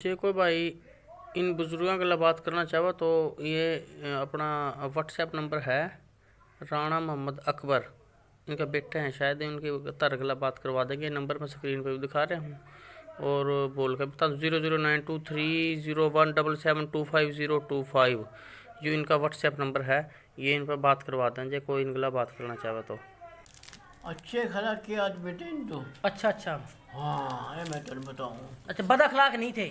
شیکو بھائی ان بزرگوں کے لیے بات کرنا چاہو تو یہ اپنا واٹس ایپ نمبر ہے رانا محمد اکبر۔ ان کا بیٹا ہیں شاید ان کے تر بات کروا دیں گے۔ نمبر میں سکرین پہ بھی دکھا رہے ہوں۔ اور بول کے بتا zero zero nine two three zero one double seven two five zero two five جو ان کا واٹس ایپ نمبر ہے یہ ان پہ بات کروا دیں جے کوئی ان کے لیے بات کرنا چاہوا تو۔ اچھے خلاق کیا آج بیٹے ان تو۔ اچھا اچھا۔ ہاں میں تمہیں بتاؤں۔ اچھا بد اخلاق نہیں تھے۔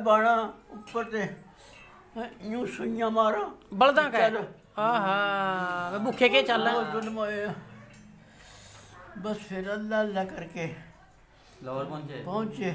ਬਾਣਾ ਉੱਪਰ ਤੇ ਯੂੰ ਸੁਈਆਂ ਮਾਰਾ ਬਲਦਾਂ ਕਹਿ ਆਹਾ ਭੁੱਖੇ ਕੇ ਚੱਲਾਂ ਬਸ ਫਿਰ ਅੱਲਾ ਅੱਲਾ ਕਰਕੇ ਲਾਹੌਰ ਪਹੁੰਚੇ ਪਹੁੰਚੇ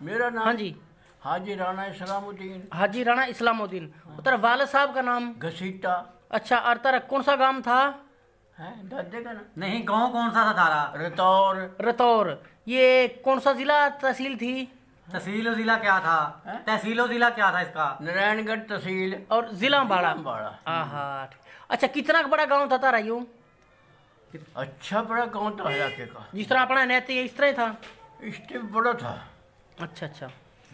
میرا نام ہاں جی۔ حاجی رانا اسلام الدین۔ حاجی رانا اسلام الدین۔ ہاں۔ اتر والد صاحب کا نام؟ گسیٹا اچھا اور تر کون سا گام تھا؟ دادے کا نام۔ نہیں گاؤں کون سا تھا تارا؟ رتور۔ رتور۔ یہ کون سا ضلع تحصیل تھی؟ تحصیل و ضلع کیا تھا؟ تحصیل و ضلع کیا تھا اس کا؟ نارائن گڑھ تحصیل۔ اور ضلع باڑا باڑا ہاں اچھا کتنا بڑا گاؤں تھا تارا یوں؟ اچھا بڑا گاؤں تھا علاقے کا۔ جس طرح اپنا نیت ہے اس طرح تھا۔ اس طرح بڑا تھا۔ اچھا اچھا۔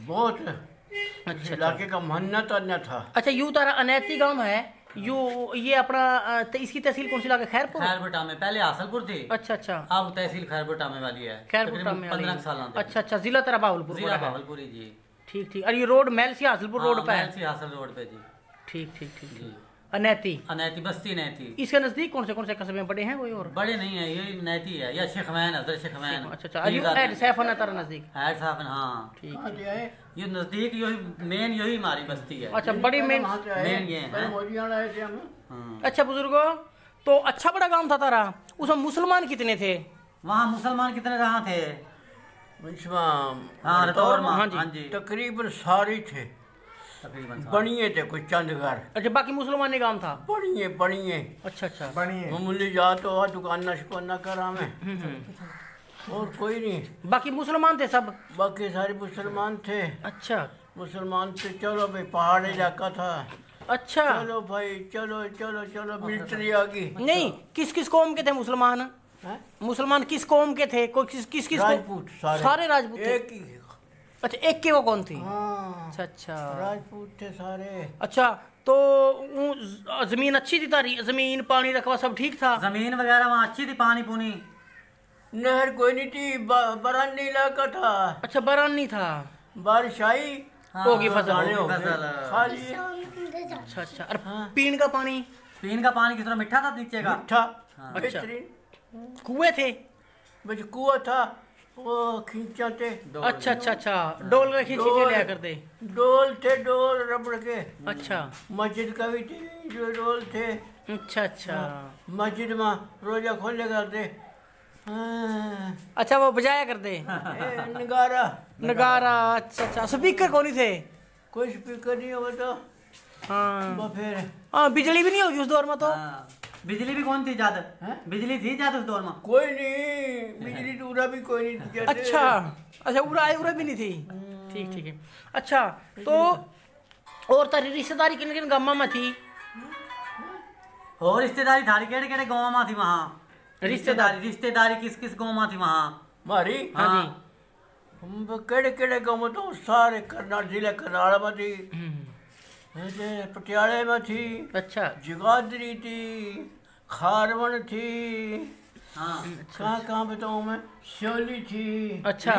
بہت اچھا، اچھا۔ علاقے کا منت نہ تھا۔ اچھا یوں تارا انیتی گاؤں ہے۔ یوں یہ اپنا اس کی تحصیل کون سی علاقہ خیر پور خیر بٹا میں پہلے حاصل پور تھی۔ اچھا اچھا۔ اب تحصیل خیر بٹا میں والی ہے۔ خیر بٹا میں پندرہ سال اچھا اچھا۔ ضلع تارا باہل پور ضلع باہل پور جی۔ ٹھیک ٹھیک۔ اور یہ روڈ محل سی حاصل پور ہاں، روڈ پہ ہے؟ سی حاصل روڈ پہ جی۔ ٹھیک ٹھیک ٹھیک۔ انیتی۔ انیتی بستی نیتی اس کے نزدیک کون سے کون سے قصبے بڑے ہیں اور؟ بڑے نہیں ہیں یہ نیتی ہے شیخ مین حضرت شیخ مین اچھا اچھا ایڈ سیف تر نزدیک۔ ایڈ سیف ہاں۔ ٹھیک یہ نزدیک مین یہی ہماری بستی ہے۔ اچھا بڑی مین مین یہ ہاں۔ اچھا بزرگو تو اچھا بڑا گاؤں تھا تارا۔ اس میں مسلمان کتنے تھے؟ وہاں مسلمان کتنے رہا تھے؟ ہاں, ہاں, جی۔ ہاں جی۔ تقریباً سارے تھے۔ بنیے تھے کچھ چند گھر۔ اچھا باقی مسلمان نگام تھا؟ بنیے بنیے۔ اچھا اچھا۔ بنیے۔ معمولی جا تو دکان ہوا دکانہ شکانہ کرا میں۔ اور کوئی نہیں۔ باقی مسلمان تھے سب؟ باقی ساری مسلمان تھے۔ اچھا۔ مسلمان تھے چلو بھئی پہاڑ علاقہ تھا۔ اچھا۔ چلو بھائی چلو چلو چلو ملٹری آگی اچھا۔ نہیں کس کس قوم کے تھے مسلمان؟ ہاں؟ مسلمان کس قوم کے تھے؟ کس کس قوم؟ راجپوت سارے۔ راجپوت ایک ہی۔ اچھا ایک کے وہ کون تھی؟ ہاں، اچھا اچھا۔ راجپوت تھے سارے۔ اچھا تو زمین اچھی تھی تاری؟ زمین پانی رکھوا سب ٹھیک تھا؟ زمین وغیرہ وہاں اچھی تھی پانی پونی؟ نہر کوئی نہیں تھی برانی علاقہ تھا۔ اچھا برانی تھا۔ بارش آئی۔ ہاں، ہوگی فضل۔ خالی اچھا اچھا۔ اور ہاں۔ پین کا پانی؟ پین کا پانی کس طرح؟ مٹھا تھا نیچے گا مٹھا اچھا۔ کوئے تھے؟ کنواں تھا۔ کھینچاتے اچھا اچھا اچھا ڈول لیا ڈول تھے ڈول ربڑ کے اچھا مسجد کا بھی تھی جو ڈول تھے اچھا اچھا مسجد روزہ کھولے کرتے اچھا وہ بجایا کرتے نگارا نگارا اچھا اچھا سپیکر تھے کوئی سپیکر نہیں ہاں بجلی بھی نہیں ہوگی اس دور میں تو بجلی بھی کون تھی زیادہ؟ ہاں؟ بجلی تھی زیادہ اس دور میں؟ کوئی نہیں بجلی تو اورا بھی کوئی نہیں اچھا اچھا اورا آئے اورا بھی نہیں تھی؟ ٹھیک ٹھیک ہے۔ اچھا تو اور تاری رشتہ داری کن کن گاما میں تھی؟ اور رشتہ داری تھاری کیڑے کیڑے گاؤں میں تھی وہاں؟ رشتہ داری رشتہ داری کس کس گاؤں میں تھی وہاں؟ ماری؟ ہاں جی۔ ہم کیڑے کیڑے گاؤں میں تو سارے کرنا ضلع کرناڑا میں تھی۔ پٹیالے میں تھی اچھا۔ جگادری تھی۔ خارون تھی کہاں کہاں بتاؤں میں شولی تھی اچھا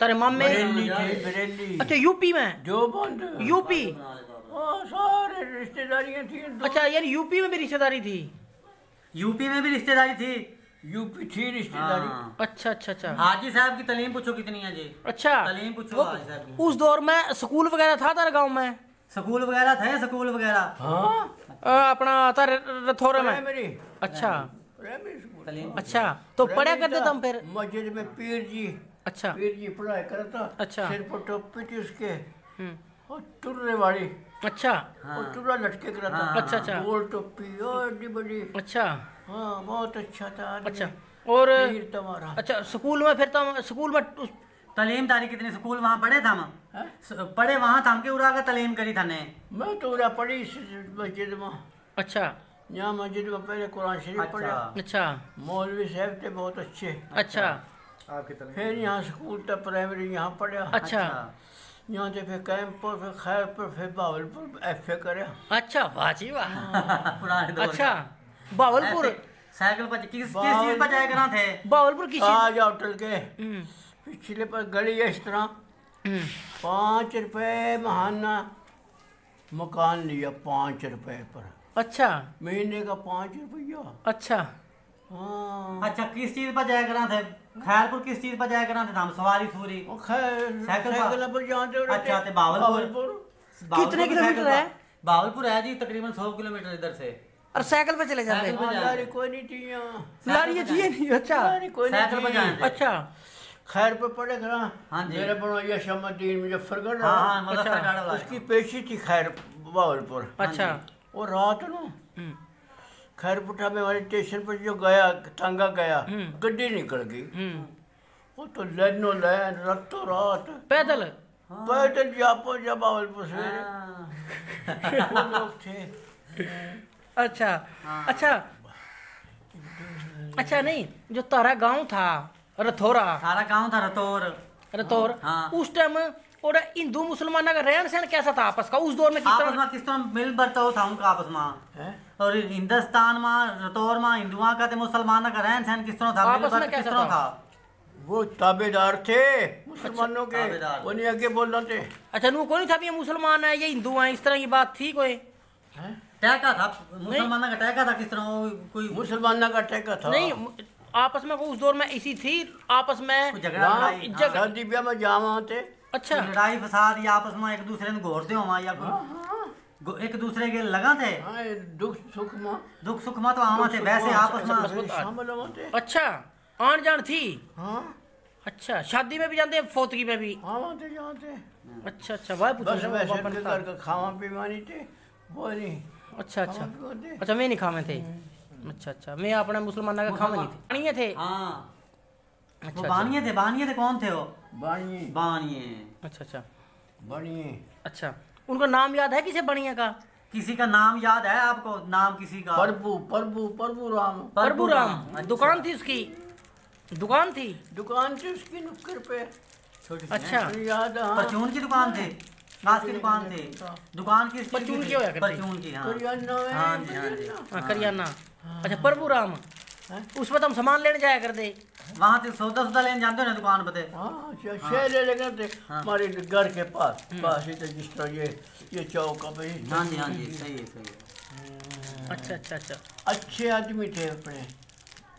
تارے مام میں بریلی تھی بریلی اچھا یو پی میں جو بند یو پی سارے رشتہ داریاں تھی اچھا یعنی یو پی میں بھی رشتہ داری تھی یو پی میں بھی رشتہ داری تھی یو پی تھی رشتہ داری اچھا اچھا اچھا حاجی صاحب کی تعلیم پوچھو کتنی ہے جی اچھا تعلیم پوچھو حاجی صاحب کی اس دور میں سکول وغیرہ تھا تارے گاؤں میں سکول وغیرہ تھے سکول وغیرہ ہاں اپنا تھا رتھور میں اچھا اچھا تو پڑھا کرتے تم پھر مسجد میں پیر جی اچھا پیر جی پڑھایا کرتا اچھا سر پر ٹوپی تھی اس کے اور ٹرنے والی اچھا اور ٹرا لٹکے کرا تھا اچھا اچھا گول ٹوپی اور اڈی بڑی اچھا ہاں بہت اچھا تھا اچھا اور پیر تمہارا اچھا سکول میں پھر تم سکول میں تعلیم تاری کتنی سکول وہاں پڑھے تھا ہم ہاں؟ پڑھے وہاں تھا ہم کے اورا کا تعلیم کری تھا نے۔ میں تو اورا پڑھی مسجد میں۔ اچھا۔ یہاں مسجد میں پہلے قرآن شریف اچھا۔ پڑھا۔ اچھا۔ مولوی صاحب تھے بہت اچھے۔ اچھا۔ پھر یہاں سکول تھا پرائمری یہاں پڑھا۔ اچھا۔ یہاں تھے پھر کیمپ پر پھر خیر پر پھر باول پر ایف اے کرے اچھا واجی واہ۔ جی ہاں، اچھا۔ باول پر سائیکل پر کس چیز پر جائے کرنا تھے؟ باول پر کسی آج آٹل کے۔ پچھلے پر گلی ہے اس طرح۔ پانچ روپے مہانہ مکان لیا پانچ روپے پر۔ اچھا۔ مہینے کا پانچ روپیہ۔ اچھا۔ ہاں۔ اچھا کس چیز پر جائے کرنا تھے؟ خیر پر کس چیز پر جائے کرنا تھے؟ ہم سواری سوری۔ سیکل پر؟ جانتے اچھا تھے۔ باول پر کتنے کلومیٹر ہے؟ باول پر ہے جی تقریباً سو کلومیٹر ادھر سے۔ اور سائیکل پہ چلے جاتے ہیں؟ لاری ہاں، کوئی نہیں تھی لاری یہ تھی نہیں اچھا۔ سائیکل پہ جاتے اچھا۔ خیر پہ پڑے گا ہاں جی۔ میرے بنا یہ شم الدین فرگر ہاں، ہاں، رہا اس کی پیشی تھی خیر باول پر اچھا جی۔ وہ رات نو خیر پٹھا میں والے ٹیشن پر جو گیا تانگا گیا گڈی نکل گئی۔ وہ تو لین و لین رتو رات۔ پیدل۔ پیدل جا جاپو جا باول پور سے۔ لوگ تھے۔ اچھا۔ اچھا۔ اچھا نہیں جو تارا گاؤں تھا رتھورا سارا گاؤں تھا رتور رتور اس ٹائم اور ہندو مسلمان کا رہن سہن کیسا تھا آپس کا اس دور میں کس طرح آپس میں کس طرح مل برتاؤ تھا ان کا آپس میں اور ہندوستان میں رتور میں ہندوؤں کا تے مسلمان کا رہن سہن کس طرح تھا مل برتاؤ کس تھا وہ تابے دار تھے مسلمانوں کے وہ نہیں اگے بول رہے تھے اچھا نو کوئی تھا بھی مسلمان ہے یہ ہندو ہیں اس طرح کی بات تھی کوئی ٹیکا تھا مسلمانوں کا ٹیکا تھا کس طرح کوئی مسلمانوں کا ٹیکا تھا نہیں آپس میں وہ اس دور میں ایسی تھی؟ آپس میں جھگڑا دیبیا میں ہاں، جی جاواں تے۔ اچھا۔ لڑائی فساد یا آپس میں ایک دوسرے نے گھورتے ہوواں یا ہاں، ہاں۔ ایک دوسرے کے لگا تھے دکھ سکھ ماں۔ دکھ سکھ ماں تو آواں تھے ویسے آپس میں جی اچھا آن جان تھی؟ اچھا شادی میں بھی جانتے ہیں فوتگی میں بھی؟ ہاں تھے جانتے اچھا اچھا بھائی پوچھو بس ویسے کے گھر کا کھاواں پیواں نہیں تھے وہ نہیں۔ اچھا اچھا۔ اچھا میں نہیں کھاویں تھے اچھا اچھا میں اپنے کا نہیں تھے بانیے تھے ہاں بانیے تھے بانیے تھے کون تھے وہ بانیے بانیے اچھا اچھا بانیے اچھا ان کو نام یاد ہے کسی بانیے کا کسی کا نام یاد ہے آپ کو نام کسی کا پربو پربو پربو رام پربو رام دکان تھی اس کی دکان تھی دکان تھی اس کی نکر پہ اچھا پرچون کی دکان تھی ناس کی دکان تھی دکان کی پرچون کی ہویا کرتی پرچون کی ہاں ہاں جی ہاں جی کریانہ اچھا پربو رام اس وقت ہم سامان لینے جایا کرتے وہاں سے سودا سودا لینے جاتے ہیں دکان پہ شہر لے کرتے ہمارے گھر کے پاس پاس ہی جس طرح یہ یہ چوک ہے بھائی ہاں جی ہاں جی صحیح ہے اچھا اچھا اچھا اچھے آدمی تھے اپنے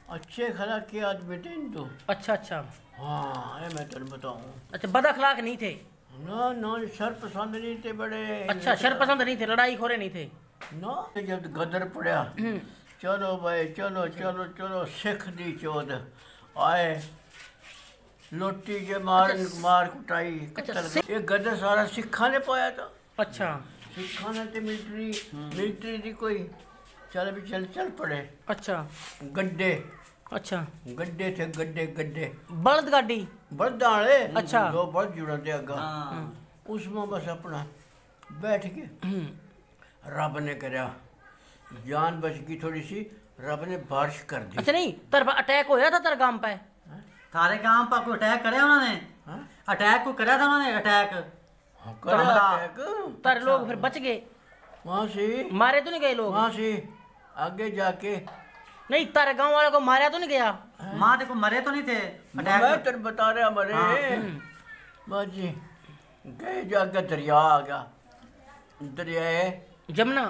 اچھے خلاق کے آدمی تھے ان تو اچھا اچھا ہاں میں تمہیں بتاؤں اچھا بد اخلاق نہیں تھے نہ نہ شر پسند نہیں تھے بڑے اچھا شر پسند نہیں تھے لڑائی کھورے نہیں تھے نہ جب گدر پڑیا چلو بھائی چلو چلو چلو سکھ دی چود آئے لوٹی کے مار مار کٹائی یہ گدے سارا سکھاں نے پایا تھا اچھا سکھاں نے تے ملٹری ملٹری دی کوئی چل بھی چل چل پڑے اچھا گڈے اچھا گڈے تھے گڈے گڈے بلد گاڑی بلد والے اچھا دو بلد جڑا دے اگا اس میں بس اپنا بیٹھ کے رب نے کریا جان بچ گئی تھوڑی سی رب نے بارش کر دی۔ اچھا نہیں تر اٹیک ہویا تھا تر گام پہ؟ ہاں؟ تھارے گام پہ کوئی اٹیک کریا انہوں نے؟ ہاں؟ اٹیک کو کریا تھا انہوں نے اٹیک ہاں، اٹیک تر لوگ پھر بچ گئے۔ وہاں سے؟ مارے تو نہیں گئے لوگ؟ وہاں سے۔ آگے جا کے۔ نہیں تر گاؤں والے کو ماریا تو نہیں گیا؟ ماں دیکھو مرے تو نہیں تھے۔ میں تر بتا رہا مرے۔ باجی گئے جا کے دریا آ گیا۔ دریا جمنا۔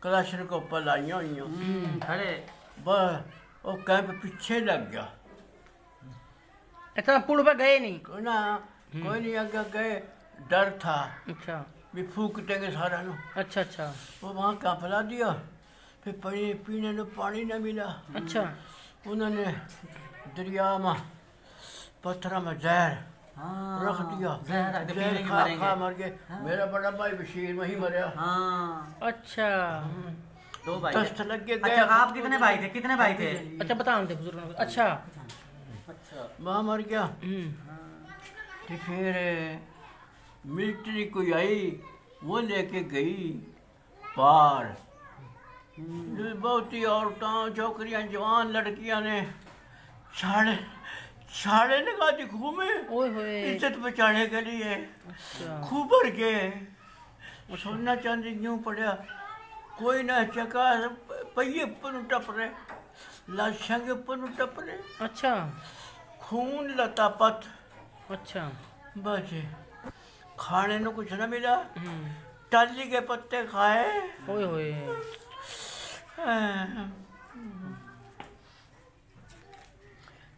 ਕਲਾਸ਼ਰ ਕੋਪਾ ਲਾਈਆਂ ਹੋਈਆਂ। ਖੜੇ। ਬਸ ਉਹ ਕੈਂਪ ਪਿੱਛੇ ਲੱਗ ਗਿਆ। ਇਤਾਂ ਪੁਲ 'ਤੇ ਗਏ ਨਹੀਂ ਨਾ ਕੋਈ ਨਹੀਂ ਅੱਗੇ ਗਏ ਡਰ ਥਾ ਅੱਛਾ। ਵੀ ਫੂਕਤੇ ਗਏ ਸਾਰਿਆਂ ਨੂੰ। ਅੱਛਾ ਅੱਛਾ। ਉਹ ਵਾਂ ਕਾਫਲਾ ਦਿਆ। پھر پانی پینے نو پانی نہ ملا۔ اچھا۔ انہوں نے دریا میں پتھر میں زہر ہاں، رکھ دیا۔ زہر کھا مر گئے۔ ہاں۔ میرا بڑا بھائی بشیر وہیں مریا۔ ہاں۔ اچھا۔ دو بھائی لگ گئے۔ اچھا آپ کتنے بھائی تھے؟ کتنے بھائی تھے؟ اچھا تھے اچھا۔, اچھا۔ مر گیا۔ پھر ملٹری کوئی آئی وہ لے کے گئی پار۔ بہت ہی عورتیں چھوکریاں جوان لڑکیاں نے چھاڑے چھاڑے لگا دی گھومے اوئے ہوئے عزت بچانے کے لیے اچھا خوب بھر کے سونا چاندی یوں پڑیا کوئی نہ چکا پہیے اوپر ٹپ رہے لاشاں کے اوپر ٹپ رہے اچھا خون لتا پت اچھا بچے کھانے کو کچھ نہ ملا ہوں ٹالی کے پتے ਹਾਂ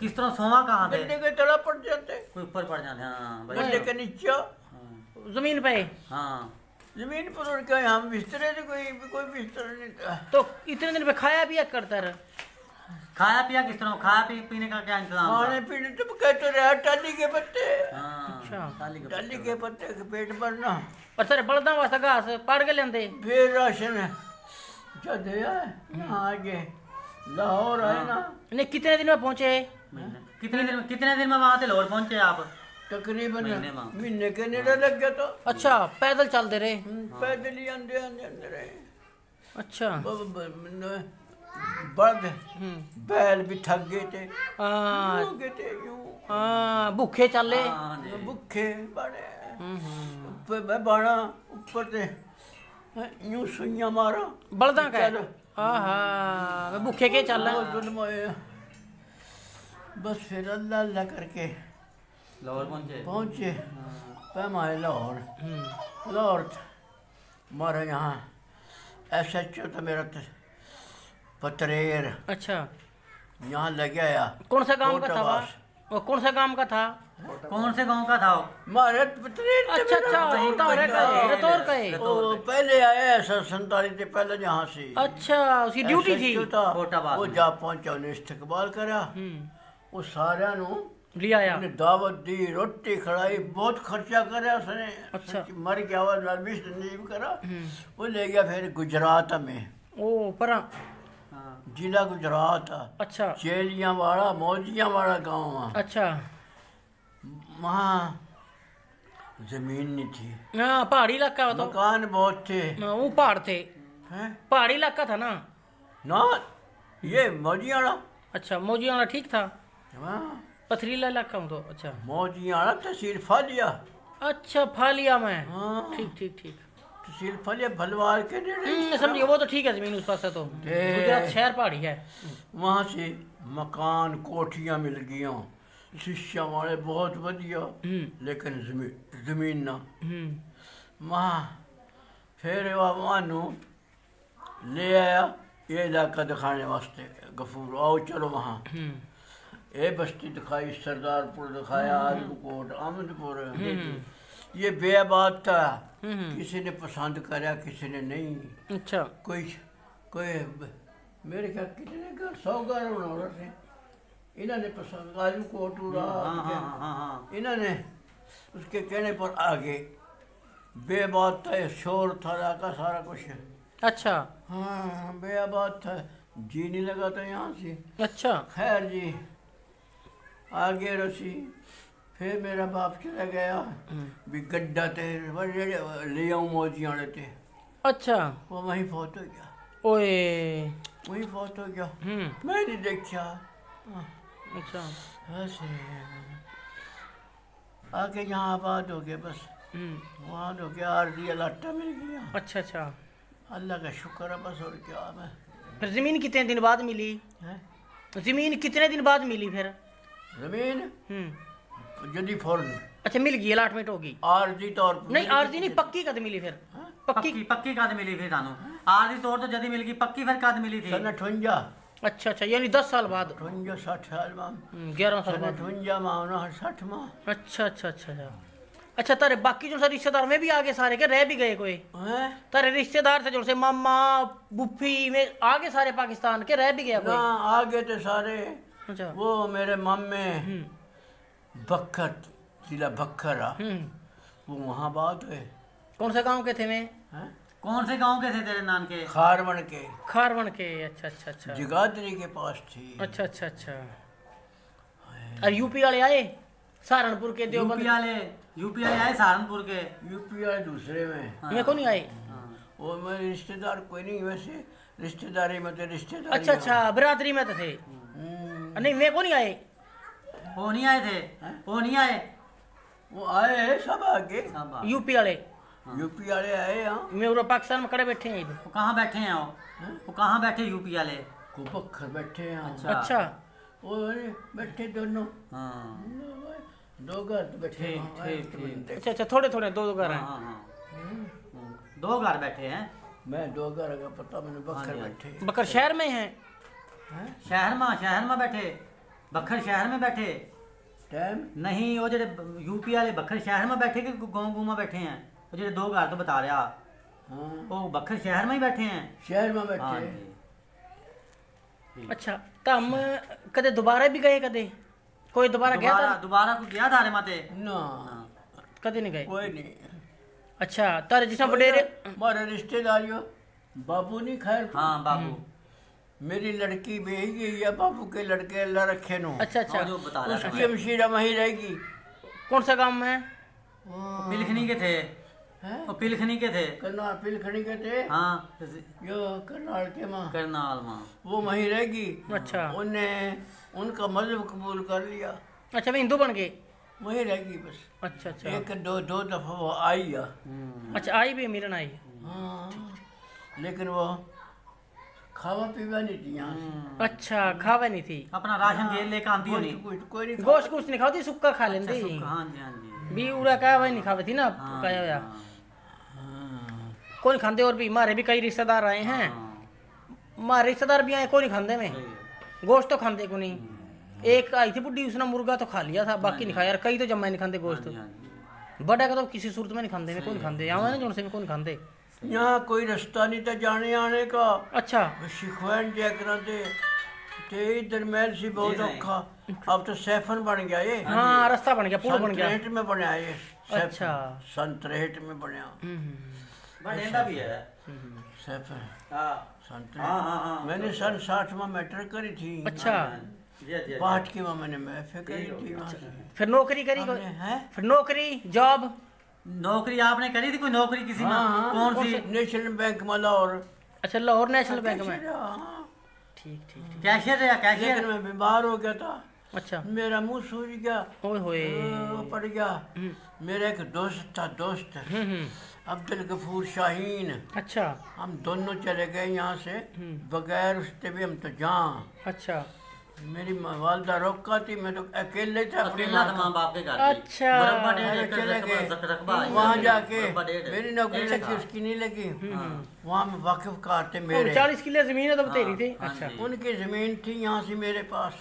کس طرح سوا کہاں تھے؟ گڈے کے تلا پڑ جاتے۔ کوئی اوپر پڑ جاتے ہاں گڈے کے نیچے۔ ہاں۔ زمین پہ۔ ہاں۔ زمین پر اور کیا ہم بسترے تھے کوئی کوئی بستر نہیں تو اتنے دن پہ کھایا پیا کرتا رہا۔ کھایا پیا کس طرح؟ کھایا پی پینے کا کیا انتظام کھانے پینے تو کہتے رہا ٹالی کے پتے۔ ہاں، اچھا۔ ٹالی کے پتے۔ پیٹ بھرنا۔ پر سر بلدا پڑ کے لیندے۔ پھر راشن جو اچھا، دیا آگے۔ لاہور نا۔ ہاں۔ نہیں کتنے دن میں پہنچے؟ مہینے۔ کتنے دن کتنے دن میں وہاں سے لاہور پہنچے آپ تقریباً مہینے میں۔ مہینے کے نیڑے لگ گیا تو اچھا پیدل چلتے رہے پیدل ہی اندے اندے اندے رہے اچھا ب- ب- ب- بڑد ہوں بیل بھی تھک گئے تھے ہاں یوں گئے تھے یوں ہاں بھوکے چلے ہاں جی بکھے بڑے ہوں ہوں اوپر میں بانا اوپر سے یوں سوئیاں مارا بلداں کا چلو۔ آہا بھوکے کے چل بہت ظلم ہوئے بس پھر اللہ اللہ کر کے لاہور پہنچے؟ پہنچے۔ پیمائے لاہور۔ ہوں۔ لاہور تھا۔ ہمارا یہاں ایس ایچ او تھا میرا تھا پتریر اچھا۔ یہاں لگ آیا۔ کون سا گاؤں کا تھا وہ؟ کون سا گاؤں کا تھا؟ کون سے گاؤں کا تھا ہمارے پتریر اچھا۔ اچھا اتارے کا ہے رتور کا ہے وہ پہلے آیا ایسا سنتالیس سے پہلے یہاں سے۔ اچھا اس کی ڈیوٹی تھی؟ وہ۔ جا پہنچا انہیں استقبال کرا۔ ہوں وہ سارا نو لے آیا انہیں دعوت دی روٹی کھڑائی بہت خرچہ کرا اس نے اچھا۔ مر گیا وہ نربیس نجیب کرا ہوں وہ لے گیا پھر گجرات میں او پرا ہاں ضلع گجرات اچھا چیلیاں والا موجیاں والا گاؤں وہاں اچھا وہاں زمین نہیں تھی ہاں پہاڑی علاقہ ہو تو مکان بہت تھے وہ پہاڑ تھے ہیں؟ پہاڑی علاقہ تھا نا نہ یہ موجیاں اچھا موجی والا ٹھیک تھا ہاں پتھریلا علاقہ ہوں تو اچھا۔ موجیاں تحصیل فالیا اچھا پھالیا میں۔ ہاں۔ ٹھیک ٹھیک ٹھیک۔ تحصیل فالیا بھلوار کے نیڑے سمجھے وہ تو ٹھیک ہے زمین اس پاس سے تو۔ گجرات شہر پہاڑی ہے۔ وہاں سے مکان کوٹھیاں مل گیا شیشہ والے بہت ودیا۔ لیکن زمین زمین نہ۔ وہاں پھر وہ وہاں نو لے آیا یہ علاقہ دکھانے واسطے۔ گفور آؤ چلو وہاں۔ اے بستی دکھائی سردار پور دکھایا آدم کوٹ آمد پور یہ بے آباد تھا۔ کسی نے پسند کرا کسی نے نہیں۔ اچھا۔ کوئی کوئی میرے خیال کتنے گھر سو گھر ہونا رہے انہوں نے پسند آدم کوٹ ہاں اڑا ہاں ہاں ہاں۔ انہوں نے اس کے کہنے پر آگے بے بات تھا شور تھا علاقہ سارا کچھ۔ اچھا۔ ہاں بے آباد تھا۔ جی نہیں لگا تھا یہاں سے۔ اچھا۔ خیر جی۔ آگے رسی پھر میرا باپ چلا گیا۔ بھی گڈا تے بڑے لے آؤں موجیاں تھے اچھا۔ وہ وہیں فوت ہو گیا۔ اوئے۔ وہیں فوت ہو گیا۔ میں نہیں دیکھا۔ اچھا۔ ایسے آگے یہاں آباد ہو گیا بس۔ وہاں ہو گیا عارضی الاٹا مل گیا۔ اچھا اچھا۔ اللہ کا شکر ہے بس اور کیا۔ میں پھر زمین کتنے دن بعد ملی؟ زمین کتنے دن بعد ملی پھر؟ زمین؟ جدی فورن اچھا مل گئی الاٹمنٹ ہو عارضی طور پر۔ نہیں عارضی نہیں پکی کد ملی پھر؟ ہاں؟ پکی۔ پکی کد ملی پھر تانوں؟ عارضی طور تو جدی مل گئی پکی پھر کد ملی تھی سن 58 اچھا اچھا یعنی 10 سال بعد۔ 58 60 سال بعد۔ 11 سال بعد۔ 58 ماں 60 ماں۔ اچھا،, اچھا اچھا اچھا اچھا۔ تارے باقی جو سارے رشتہ دار میں بھی آگے سارے کہ رہ بھی گئے کوئی؟ ہاں؟ تارے رشتہ دار تھے جو سے ماما بپھی میں آگے سارے پاکستان کے رہ بھی گیا کوئی؟ آگے تھے سارے۔ اچھا۔ وہ میرے مامے بکھر ضلع بکھرا ہاں۔ وہ وہاں بات ہوئے کون سے گاؤں کے تھے میں؟ ہاں۔ کون سے گاؤں کے تھے تیرے نان کے خارون کے۔ خارون کے اچھا اچھا اچھا۔ جگادری کے پاس تھی۔ اچھا اچھا اچھا۔ اور یو پی والے آئے؟ سہارنپور کے دیوبند۔ والے یو پی والے آئے سہارنپور کے؟ یو پی والے دوسرے میں۔ ہاں۔ میں کون آئے؟ وہ میرے رشتہ دار کوئی نہیں ویسے رشتہ داری میں تھے رشتہ دار اچھا اچھا برادری میں تو تھے۔ نہیں میں کو نہیں آئے وہ نہیں آئے تھے وہ نہیں آئے وہ آئے ہیں سب آگے یو پی والے یو پی والے آئے ہیں میں اور پاکستان میں کڑے بیٹھے ہیں وہ کہاں بیٹھے ہیں وہ کہاں بیٹھے یو پی والے کوپکھر بیٹھے ہیں اچھا وہ بیٹھے دونوں ہاں دو گھر بیٹھے ہیں اچھا اچھا تھوڑے تھوڑے دو دو گھر ہیں دو گھر بیٹھے ہیں میں دو گھر کا پتہ میں نے بکر بیٹھے بکر شہر میں ہیں شہر ماں شہر ماں بیٹھے بکھر شہر میں بیٹھے ٹائم نہیں وہ جڑے یو پی والے بکھر شہر میں بیٹھے کہ گاؤں گاؤں میں بیٹھے ہیں وہ جڑے دو گھر تو بتا رہا وہ بکھر شہر میں ہی بیٹھے ہیں شہر میں بیٹھے ہیں اچھا تو ہم کدے دوبارہ بھی گئے کدے کوئی دوبارہ گیا تھا دوبارہ کوئی گیا تھا ماتے نا کدے نہیں گئے کوئی نہیں اچھا تارے جس نے وڈیرے مارے رشتہ داریو بابو نہیں خیر ہاں بابو میری لڑکی بھیجی یا بابو کے لڑکے اللہ رکھے نو۔ اچھا اچھا۔ ہاں، اس کی مشیرہ وہیں رہے گی۔ کون سا کام ہے؟ ہاں۔ پلکھنی کے تھے۔ پلکھنی کے تھے۔ کرنال پلکھنی کے تھے؟ ہاں۔ جو کرنال کے ماں۔ کرنال ماں۔ وہ وہیں رہے گی۔ اچھا۔ انہیں ان کا مذہب قبول کر لیا۔ اچھا وہ ہندو بن گئے۔ وہیں رہے گی بس۔ اچھا اچھا۔ ایک دو دو دفعہ وہ آئی۔ ہے اچھا آئی بھی میرن آئی۔ ہے ہاں۔ لیکن وہ کھاوا پیوا نہیں تھی اچھا کھاوا نہیں تھی اپنا راشن گیل لے کے آندی کوئی نہیں گوشت نہیں سکا کھا ہاں جی بھی اورا نہیں تھی نا ہویا کون اور بھی بھی کئی رشتہ دار آئے ہیں رشتہ دار بھی آئے کون میں گوشت تو نہیں ایک آئی تھی بڈھی اس نے مرغا تو کھا لیا تھا باقی نہیں کھایا کئی تو جمع نہیں کھاندے گوشت بڑا کا تو کسی صورت میں نہیں کھاندے میں کون کھاندے یہاں نا جون میں یہاں کوئی رستہ نہیں تھا جانے آنے کا۔ اچھا۔ شکوین جے کرتے تے۔ ادھر محل سی بہت جی اکھا اب تو سیفن بن گیا یہ۔ ہاں رستہ بن گیا پور بن گیا۔ سنتریٹ میں بنیا یہ۔ اچھا۔ سنتریٹ میں بنیا۔ بڑیندا بھی ہے۔ سیفن۔ ہاں۔ سن ہاں، ہاں، ہاں۔ میں نے سن 60 میں میٹر کری تھی۔ اچھا۔ جی، جی، پاٹ کی میں نے محفل کری تھی۔ پھر نوکری کری پھر نوکری جاب؟ نوکری آپ نے کری تھی؟ کوئی نوکری کسی ہاں، میں ہاں، کون سی؟ نیشنل بینک میں لاہور اچھا لاہور نیشنل بینک میں؟ کیشیر ہاں۔ یا کیشیر؟ لیکن میں بیمار ہو گیا تھا۔ اچھا۔ میرا منہ سوج گیا۔ پڑ گیا۔ میرا ایک دوست تھا دوست۔ عبد الغفور شاہین۔ اچھا۔ ہم دونوں چلے گئے یہاں سے۔ بغیر اس کے بھی ہم تو جاں۔ اچھا۔ میری والدہ روکا تھی میں تو اکیلے تھا اکیلا تھا ماں باپ کے گھر اچھا۔ چلے اچھا، گئے وہاں جا کے میری نوکری لگی اس کی نہیں لگی۔ وہاں میں واقف کار تھے میرے چالیس کلے زمین ہے تو تیری تھی۔ اچھا۔ ان کی زمین تھی یہاں سے میرے پاس۔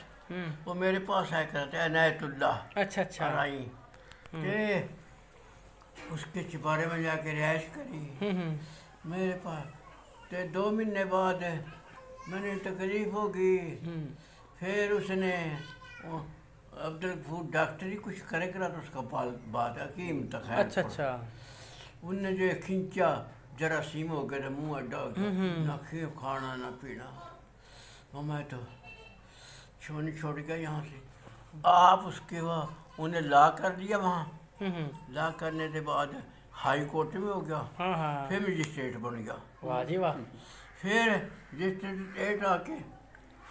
وہ میرے پاس ہے کرتا ہے عنایت اللہ۔ اچھا اچھا۔ رائی اس کے چپارے میں جا کے رہائش کری۔ میرے پاس دو مہینے بعد میں نے تکلیف ہوگی پھر اس نے عبد الغفور ڈاکٹر ہی کچھ کرے کرا تو اس کا بال بات حکیم تک ہے اچھا اچھا۔ ان نے جو کھینچا جراثیم ہو گئے منہ اڈا ہو گیا۔ نہ کھیو کھانا نہ پینا۔ اور میں تو چھوڑ چھوڑ گیا یہاں سے۔ آپ اس کے وہاں انہیں لا کر دیا وہاں۔ لا کرنے کے بعد ہائی کورٹ میں ہو گیا۔ پھر مجسٹریٹ بن گیا۔ پھر مجسٹریٹ آ کے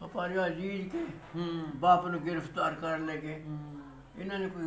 ਵਪਾਰੀ ਅਜੀਜ਼ ਕੇ ਬਾਪ ਨੂੰ ਗ੍ਰਿਫਤਾਰ ਕਰ ਲੈ ਕੇ ਇਹਨਾਂ ਨੇ ਕੋਈ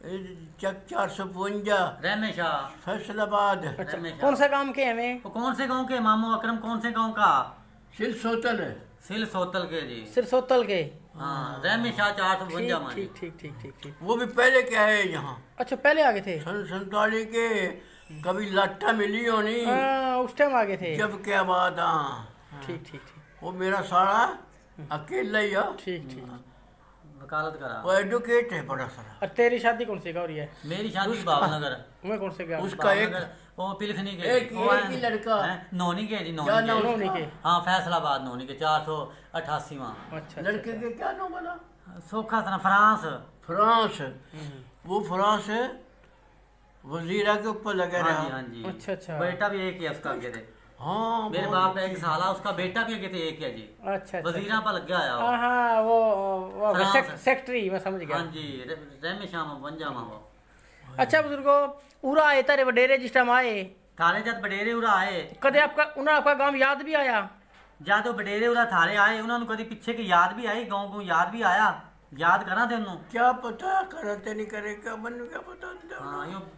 چک چار سو پونجا رحم شاہ فیصل آباد اچھا، کون سے گاؤں کے ہمیں کون سے گاؤں کے؟ مامو اکرم کون سے گاؤں کا؟ سل سوتل سل سوتل کے جی۔ سل سوتل کے۔ ہاں، رحم شاہ چار سو پونجا جی۔ وہ بھی پہلے کیا ہے یہاں۔ اچھا پہلے آگے تھے۔ سن سنتالی کے کبھی لٹا ملی ہو نہیں۔ ہاں، اس ٹائم آگے تھے۔ جب کیا بات ہاں۔ ٹھیک ٹھیک وہ میرا سارا ہاں۔ اکیلا ہی ٹھیک ٹھیک۔ وکالت کرا وہ ایڈوکیٹ ہے بڑا سارا اور تیری شادی کون سی کا ہو رہی ہے میری شادی باب نگر میں کون سے گیا اس کا ایک وہ پلکھنی کے ایک ایک لڑکا نونی کے جی نونی کے ہاں فیصل آباد نونی کے چار سو اٹھاسی ماں لڑکے کے کیا نام بنا سوکھا تھا فرانس فرانس وہ فرانس وزیرہ کے اوپر لگے رہا ہاں جی اچھا اچھا بیٹا بھی ایک ہی اس کا گرے ہاں، میرے باپ کا ایک سالہ اس کا بیٹا بھی کہتے ایک ہے جی۔ اچھا، اچھا، اچھا۔ وزیرہ پر لگا آیا وہ۔ ہاں، ہاں، سیکٹری میں سمجھ گیا۔ ہاں جی رحم شام ونجا ماں اچھا بزرگو اورا آئے تارے وڈیرے جس ٹائم آئے۔ تھارے جد وڈیرے اورا آئے۔ کدے آپ کا انہاں آپ کا گاؤں یاد بھی آیا؟ جد وہ وڈیرے اورا تھارے آئے انہاں کدی پیچھے کی یاد بھی آئی؟ گاؤں کو یاد بھی آیا؟ ਯਾਦ ਕਰਾਂ ਤੈਨੂੰ? ਕੀ ਪਤਾ ਕਰਾਂ ਤੇ ਨਹੀਂ ਕਰੇਗਾ ਮੈਨੂੰ ਕੀ ਪਤਾ ਹੁੰਦਾ ਹਾਂ ਇਹ